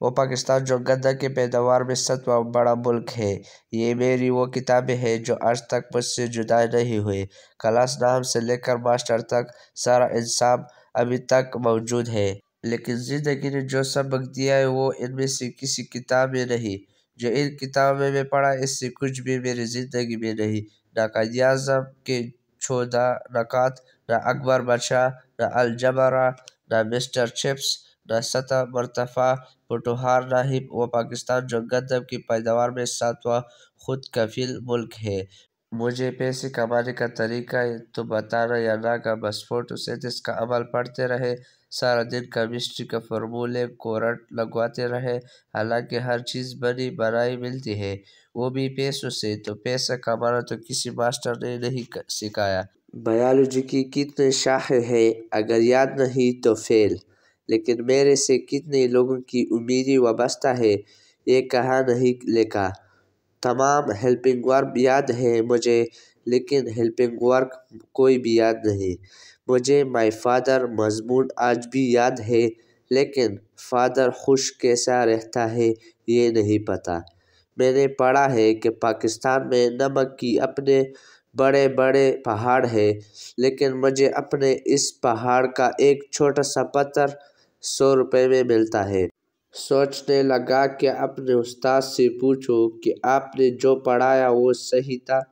वो पाकिस्तान जो गद्दा की पैदावार में सतवा बड़ा मुल्क है। ये मेरी वो किताबें हैं जो आज तक मुझसे जुदा नहीं हुई। क्लास नाम से लेकर मास्टर तक सारा इंसाफ अभी तक मौजूद है। लेकिन ज़िंदगी ने जो सबक दिया है वो इनमें से किसी किताब में नहीं। जो इन किताबों में पढ़ा, इससे कुछ भी मेरी ज़िंदगी में नहीं। न कायद के छोदा नकात, न अकबर बादशाह, न अलजबरा, न मिस्टर चिप्स न सतह मरतफ़ा पटोहार नाहिब व पाकिस्तान जो गंदम की पैदावार में सातवां खुद कफिल मुल्क है। मुझे पैसे कमाने का तरीका तो बताना या ना का बस फ़ोटो से जिसका अमल पढ़ते रहे। सारा दिन केमिस्ट्री के फार्मूले को रट लगवाते रहे, हालाँकि हर चीज़ बनी बनाई मिलती है। वो भी पैसों से तो पैसा कमाना तो किसी मास्टर ने नहीं सिखाया। बायोलॉजी की कितने शाख है, अगर याद नहीं तो फेल लेकिन मेरे से कितने लोगों की उम्मीद वाबस्ता है, ये कहा नहीं लिखा। तमाम हेल्पिंग वर्क याद है मुझे, लेकिन हेल्पिंग वर्क कोई भी याद नहीं। मुझे माय फादर मजमून आज भी याद है, लेकिन फादर खुश कैसा रहता है, ये नहीं पता। मैंने पढ़ा है कि पाकिस्तान में नमक की अपने बड़े बड़े पहाड़ है, लेकिन मुझे अपने इस पहाड़ का एक छोटा सा पत्थर सौ रुपये में मिलता है। सोचने लगा कि अपने उस्ताद से पूछो कि आपने जो पढ़ाया वो सही था।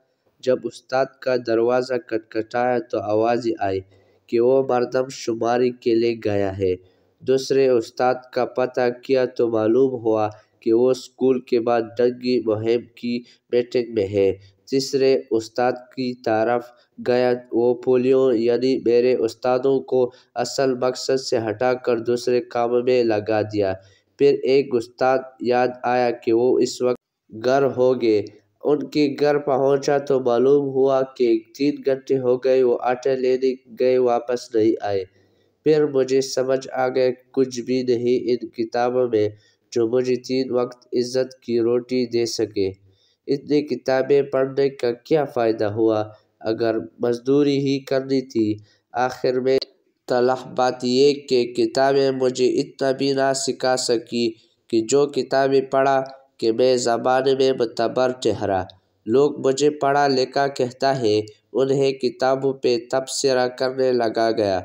जब उस्ताद का दरवाज़ा खटखटाया तो आवाज़ आई कि वो मरदम शुमारी के लिए गया है। दूसरे उस्ताद का पता किया तो मालूम हुआ कि वो स्कूल के बाद दंगी मुहिम की मीटिंग में है। तीसरे उस्ताद की तरफ़ गया, वो पोलियो यानी मेरे उस्तादों को असल मकसद से हटाकर दूसरे काम में लगा दिया, फिर एक उस्ताद याद आया कि वो इस वक्त घर हो गए। उनके घर पहुँचा तो मालूम हुआ कि तीन घंटे हो गए, वो आटा लेने गए, वापस नहीं आए। फिर मुझे समझ आ गया, कुछ भी नहीं इन किताबों में जो मुझे तीन वक्त इज़्ज़त की रोटी दे सके। इतनी किताबें पढ़ने का क्या फ़ायदा हुआ? अगर मजदूरी ही करनी थी। आखिर में तलख बात ये कि किताबें मुझे इतना भी ना सिखा सकी कि जो किताबें पढ़ा कि मैं ज़माने में मतबर ठहरा लोग मुझे पढ़ा लिखा कहता है, उन्हें किताबों पे तबसरा करने लगा गया।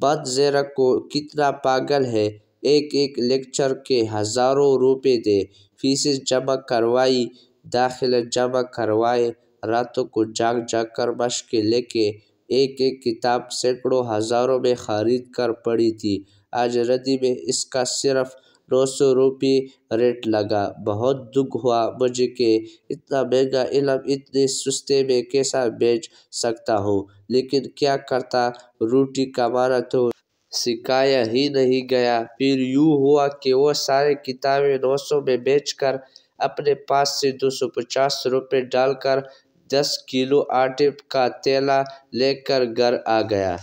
बद ज़रा को कितना पागल है। एक एक लेक्चर के हज़ारों रुपए दे। फीसें जमा करवाई। दाखिल जमा करवाए रातों को जाग जाग कर मश्क लेके एक एक किताब सैकड़ों हज़ारों में ख़रीद कर पड़ी थी। आज रद्दी में इसका सिर्फ़ नौ सौ रुपये रेट लगा। बहुत दुख हुआ मुझे कि इतना महँगा इलम इतने सस्ते में कैसा बेच सकता हूँ? लेकिन क्या करता? रोटी कमाना तो सिखाया ही नहीं गया। फिर यूँ हुआ कि वो सारे किताबें नौ सौ में बेच कर अपने पास से दो सौ पचास रुपये डालकर दस किलो आटे का तेला लेकर घर आ गया।